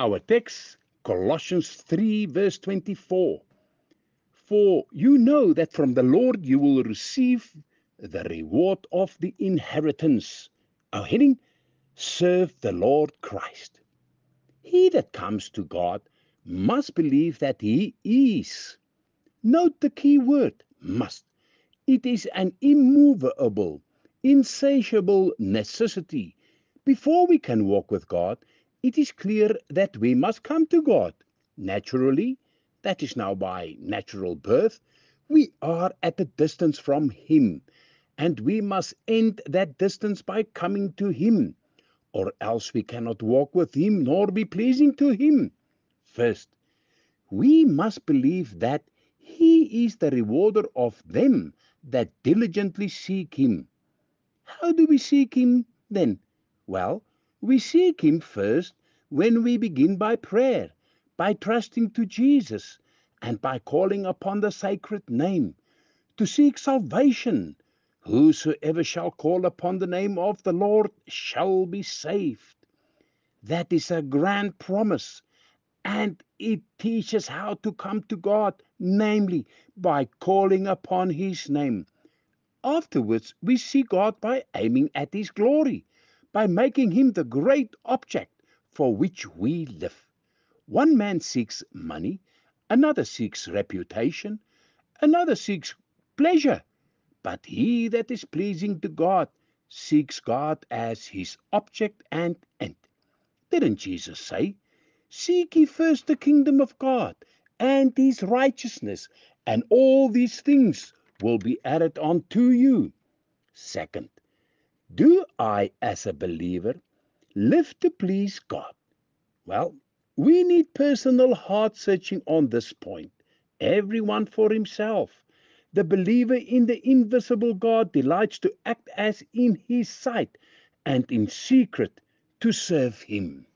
Our text, Colossians 3, verse 24. For you know that from the Lord you will receive the reward of the inheritance. Our heading, Serve the Lord Christ. He that comes to God must believe that He is. Note the key word, must. It is an immovable, insatiable necessity. Before we can walk with God, it is clear that we must come to God. Naturally, that is now by natural birth, we are at a distance from Him, and we must end that distance by coming to Him, or else we cannot walk with Him nor be pleasing to Him. First, we must believe that He is the rewarder of them that diligently seek Him. How do we seek Him then? Well, we seek Him first when we begin by prayer, by trusting to Jesus, and by calling upon the sacred name, to seek salvation. Whosoever shall call upon the name of the Lord shall be saved. That is a grand promise, and it teaches how to come to God, namely by calling upon His name. Afterwards, we see God by aiming at His glory, by making Him the great object for which we live. One man seeks money, another seeks reputation, another seeks pleasure, but he that is pleasing to God seeks God as his object and end. Didn't Jesus say, Seek ye first the kingdom of God and his righteousness, and all these things will be added unto you? Second, do I, as a believer, live to please God? Well, we need personal heart searching on this point, everyone for himself. The believer in the invisible God delights to act as in his sight and in secret to serve him.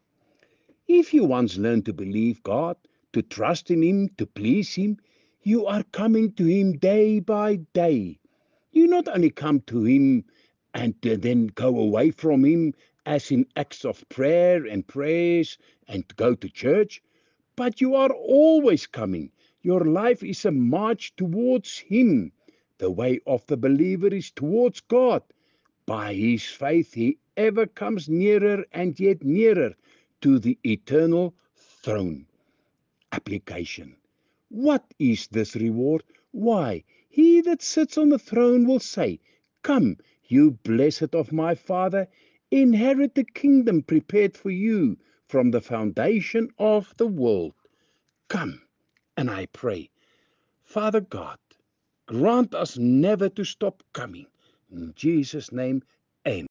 If you once learn to believe God, to trust in Him, to please Him, you are coming to Him day by day. You not only come to Him and then go away from Him as in acts of prayer and praise and go to church, but you are always coming. Your life is a march towards Him. The way of the believer is towards God. By his faith, he ever comes nearer and yet nearer to the eternal throne. Application. What is this reward? Why, he that sits on the throne will say, Come, you blessed of my Father, inherit the kingdom prepared for you from the foundation of the world. Come, and I pray, Father God, grant us never to stop coming. In Jesus' name,